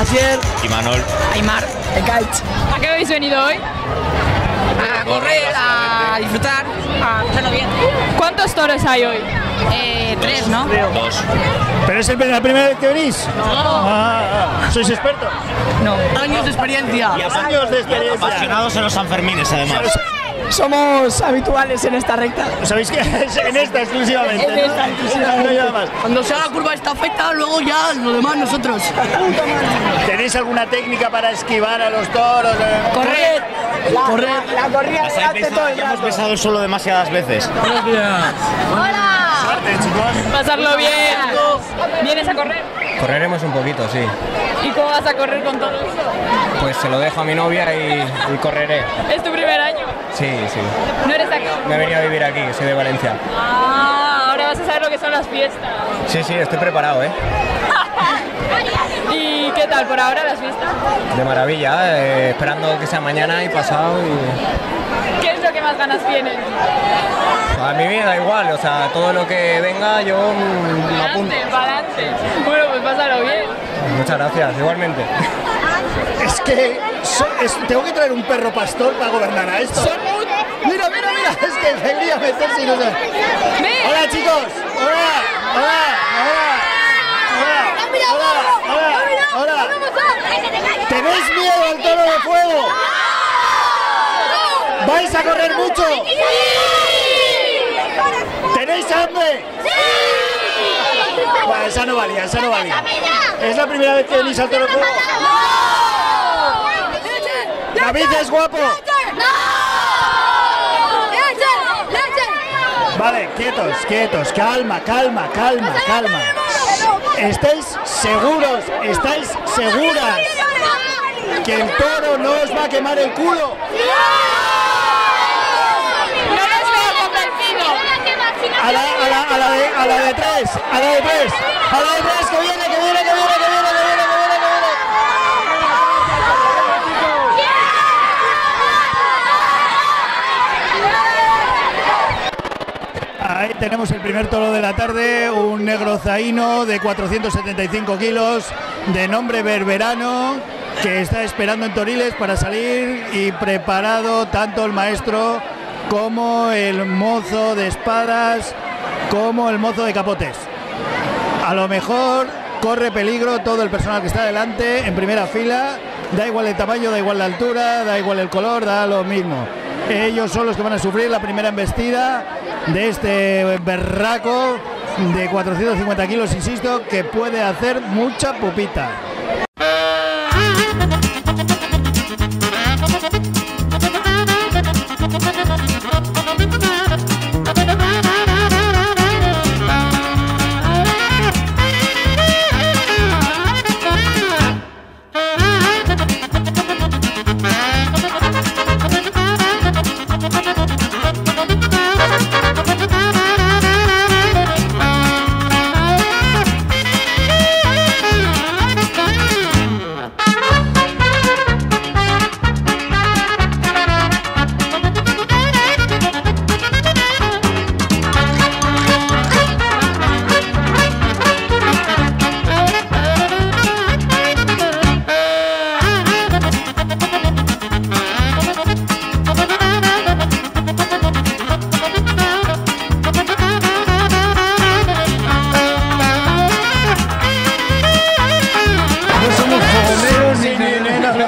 Asier. Y Manol. Aymar. Ekaich. ¿A qué habéis venido hoy? A correr, a disfrutar, a pasarlo bien. ¿Cuántos toros hay hoy? Eh, tres, ¿no? Dos. ¿Pero es el- la primera vez que venís? Ah, ah. ¿Sois expertos? No. Años de experiencia. Años de experiencia. Apasionados en los Sanfermines, además. Somos habituales en esta recta. ¿Sabéis que es en esta exclusivamente? En esta ¿no? exclusivamente. No más. Cuando sea la curva esta afecta, luego ya lo demás nosotros. ¿Tenéis alguna técnica para esquivar a los toros? eh? Correr. La, Correr. la, la corrida delante hemos todo el hemos besado el suelo demasiadas veces. Suerte, chicos. Pasarlo bien. ¿Vienes a correr? Correremos un poquito, sí. ¿Y cómo vas a correr con todo eso? Pues se lo dejo a mi novia y, y correré. ¿Es tu primer año? Sí, sí. ¿No eres aquí? Me he venido a vivir aquí, soy de Valencia. Ah, ahora vas a saber lo que son las fiestas. Sí, sí, estoy preparado, ¿eh? ¿Y qué tal por ahora las fiestas? De maravilla, eh, esperando que sea mañana y pasado. Y... ¿Qué es lo que más ganas tienes? A mí me da igual, o sea, todo lo que venga yo mm, me apunto. Adelante, para adelante. Bueno, pues pásalo bien. Muchas gracias, igualmente. Es que so- es- tengo que traer un perro pastor para gobernar a esto. Mira, mira, mira. Es que quería meterse y no sé. Hola, chicos. Hola, hola, hola. Hola, hola, hola. ¿Tenéis miedo al toro de fuego? ¿Vais a correr mucho? ¿Tenéis hambre? Bueno, esa no valía, esa no valía. ¿Es la primera vez que venís al toro fuego? David es guapo. Vale, quietos, quietos, calma, calma, calma, calma. ¿Estáis seguros? ¿Estáis seguras que el toro no os va a quemar el culo? No. A la, a la, a la de, a la de tres, a la de tres, a la de tres, que viene, que viene, que viene, que viene, que viene, que viene, que viene. Ahí tenemos el primer toro de la tarde, un negro zaino de 475 kilos, de nombre Berberano, que está esperando en Toriles para salir y preparado tanto el maestro como el mozo de espadas, como el mozo de capotes. A lo mejor corre peligro todo el personal que está delante en primera fila. Da igual el tamaño, da igual la altura, da igual el color, da lo mismo. Ellos son los que van a sufrir la primera embestida de este berraco de 450 kilos, insisto, que puede hacer mucha pupita.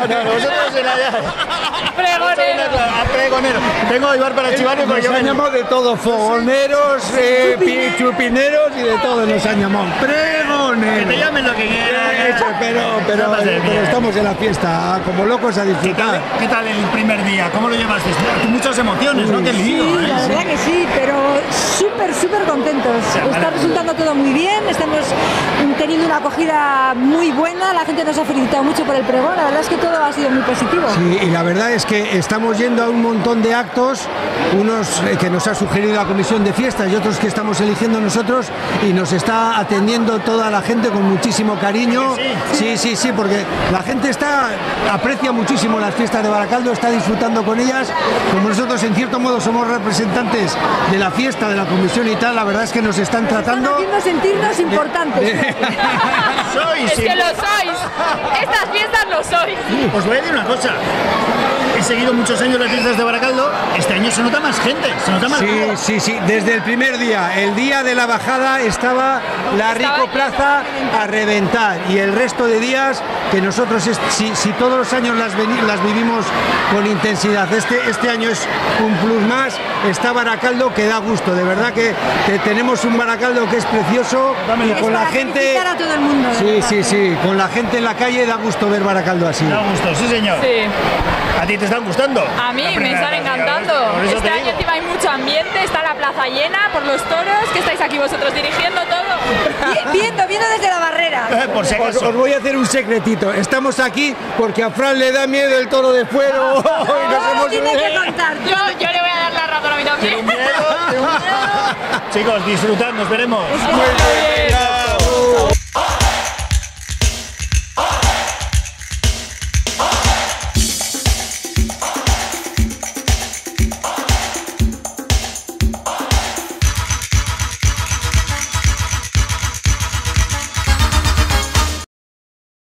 No, no, no, nosotros en la- Pregonero. a pregonero. Tengo a Ibar para chivarme porque yo Nos me han llamado de todo, fogoneros, eh, pi- chupineros y de todo nos han llamado. Que te llamen lo que quieran. Pero, pero, pero mí. estamos en la fiesta, como locos a ¿Qué tal, disfrutar. ¿Qué tal el primer día? ¿Cómo lo llevaste? Muchas emociones, ¿no? Qué lío, Sí, ¿eh? la verdad que sí, pero súper, súper contentos. Está resultando todo muy bien, estamos teniendo una acogida muy buena, la gente nos ha felicitado mucho por el pregón, la verdad es que todo ha sido muy positivo. Sí, y la verdad es que estamos yendo a un montón de actos, unos eh, que nos ha sugerido la comisión de fiestas y otros que estamos eligiendo nosotros y nos está atendiendo toda la gente con muchísimo cariño. Sí, sí, sí, porque la gente está aprecia muchísimo las fiestas de Baracaldo, está disfrutando con ellas. Como nosotros en cierto modo somos representantes de la fiesta, de la comisión y tal, la verdad es que nos están Están tratando haciendo sentirnos importantes. Sois. Es que lo sois. Estas fiestas lo sois. Os voy a decir una cosa. He seguido muchos años las fiestas de Baracaldo. Este año se nota más gente, se nota más. Sí, sí, sí, desde el primer día, el día de la bajada estaba la Rico Plaza a reventar y el resto de días que nosotros, si, si todos los años las, las vivimos con intensidad, este, este año es un plus más, está Baracaldo que da gusto, de verdad que, que tenemos un Baracaldo que es precioso y con la para gente... a todo el mundo. Sí, verdad. sí, sí, con la gente en la calle da gusto ver Baracaldo así. Da gusto, sí señor. Sí. ¿A ti te están gustando? A mí me están encantando. Este año encima hay mucho ambiente, está la plaza llena por los toros, que estáis aquí vosotros dirigiendo todo. Vi- Viendo, viendo desde la barrera. Eh, Por si Os, acaso. os voy a hacer un secretito. Estamos aquí porque a Fran le da miedo el toro de fuero. y nos Ahora hemos- tiene que contar. Yo, yo le voy a dar la razón a mí también. Chicos, disfrutad, nos veremos. Muy bien.